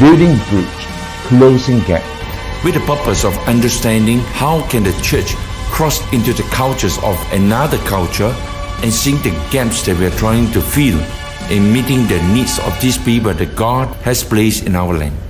building bridge, closing gap. with the purpose of understanding how can the church cross into the cultures of another culture and seeing the gaps that we are trying to fill in meeting the needs of these people that God has placed in our land.